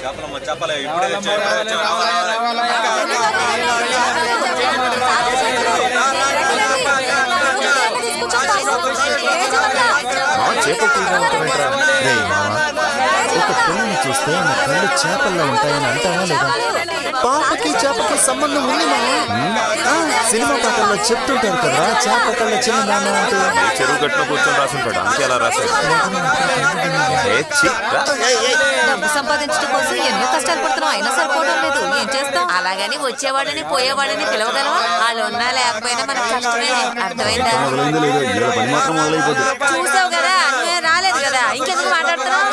చేపలమ్మ చేపలే ఇప్పుడే ఒక పిల్లని చూస్తే కళ్ళు చేపల్లో ఉంటాయని అంటావా లేదా పాపకి చేపకి సంబంధం ఉంది సినిమా పాటల్లో చెప్తుంటారు కదా చేప కళ్ళ చిన్న నాన్న అంటే చెరువు గట్టున కూర్చొని రాసుంటాడు అందుకే అలా రాశాడు. డబ్బు సంపాదించడం కోసం ఎన్నో కష్టాలు పడుతున్నాం అయినా సరిపోవడం లేదు ఏం చేస్తాం అలాగని వచ్చేవాళ్ళని పోయేవాళ్ళని పిలవగలవా వాళ్ళు ఉన్నా లేకపోయినా మనకు కష్టమే అర్థమైందా చూసావు కదా నువ్వే రాలేదు కదా ఇంకెందుకు మాట్లాడుతున్నావు?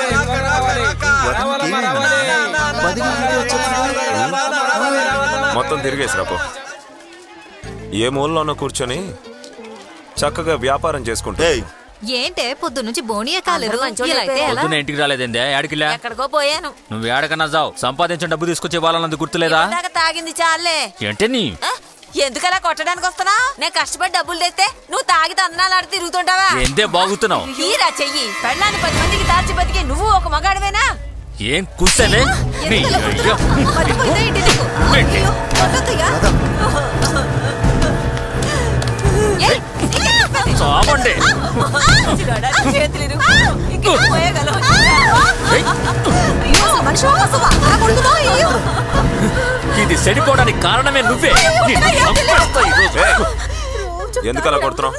మొత్తం తిరిగేసి రాపో ఏ మూలలోనో కూర్చొని చక్కగా వ్యాపారం చేసుకుంటే ఏంటే పొద్దు నుంచి బోనియే కాలేదు ఇంటికి రాలేదండి ఎక్కడికో పోయాను. నువ్వు ఏడకన్నా జావు. సంపాదించిన డబ్బు తీసుకొచ్చి ఇవ్వాలన్నది గుర్తులేదా? తాగింది చాలే. ఏంటే నీ? ఎందుకలా కొట్టడానికి వస్తున్నా నేను కష్టపడి డబ్బులు తెస్తే నువ్వు తాగి తందనాలు ఆడి తిరుగుతుంటావా? ఎందే బాగుతున్నావు? హీరా చెయ్యి. పెళ్ళాన్ని పది మందికి దాల్చి బతికి నువ్వు ఒక మగాడివేనా? ఏం కూర్చోనే ఇది చెడిపోవడానికి కారణమే నువ్వే. ఎందుకు అలా కొడుతున్నావు?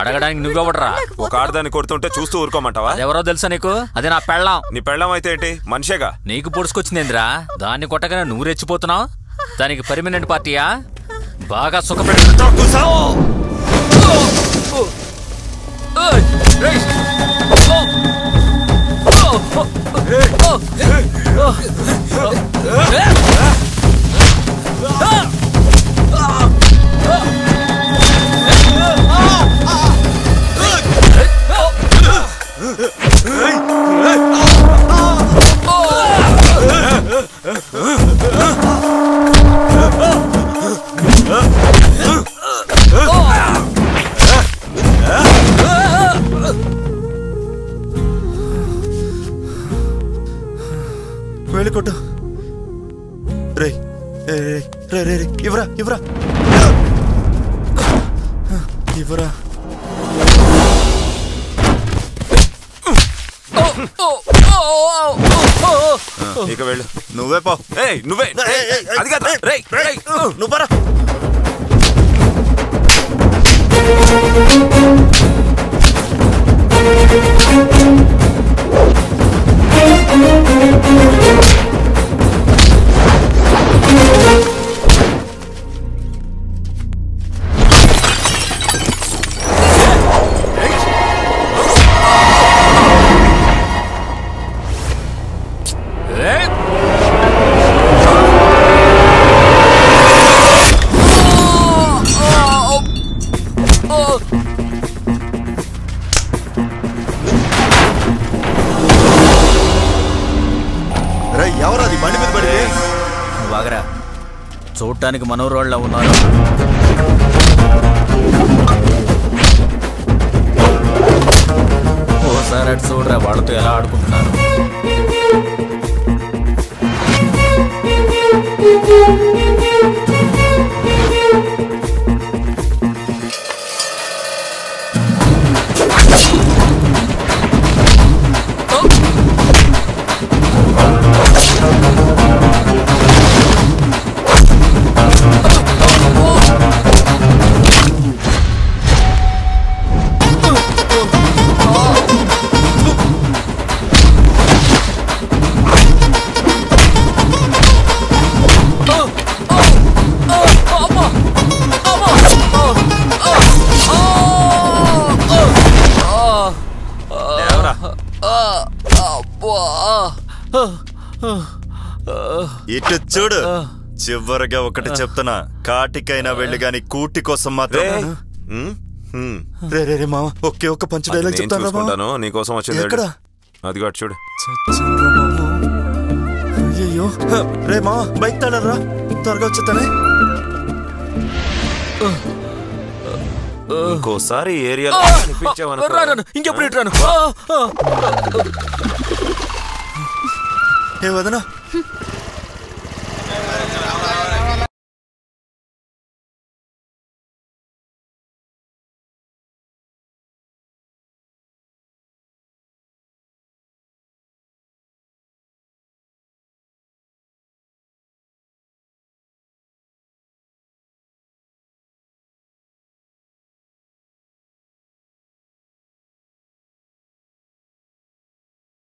అడగడానికి నువ్వెవడరా? ఒక ఆడదాన్ని కొడుతుంటే చూస్తూ ఊరుకోమంటావా? ఎవరో తెలుసా నీకు? అది నా పెళ్ళాం. నీ పెళ్ళం అయితే ఏంటి? మనిషేగా? నీకు పొడుచుకొచ్చిందేంద్రా? దాన్ని కొట్టగానే నువ్వు రెచ్చిపోతున్నావు? దానికి పర్మనెంట్ పార్టీయా? బాగా సుఖపెట్టు వెళ్ళి కొట్టు రే రే రే రే రే ఇవ్వరా ఇవ్వరా. ఇవ్వరా. ఇక వెళ్ళు. నువ్వే పో. ఏయ్ నువ్వే. అది కాదు. రేయ్, రేయ్. నువ్వు పరా. చూడటానికి మనోరోళ్ళ ఉన్నారు. ఓసారి అటు చూడరా వాళ్ళతో ఎలా ఆడుకుంటున్నారు? ఇటు చూడు. చివరిగా ఒకటి చెప్తున్నా. కాటికైనా వెళ్ళి గాని కూటి కోసం మాత్రం. రే. రే మామ ఒకే ఒక్క పంచ డైలాగ్ చెప్తాను నీకోసం వచ్చింది? అది కాదు చూడు. అయ్యో రే మామ బైక్ తాడరా త్వరగా వచ్చేస్తానే ఇంకోసారి ఏరియాలో కనిపించావనుకో. రాను ఇంకెప్పుడు ఇటు రాను ఆ, ఆ. ఏ వదనా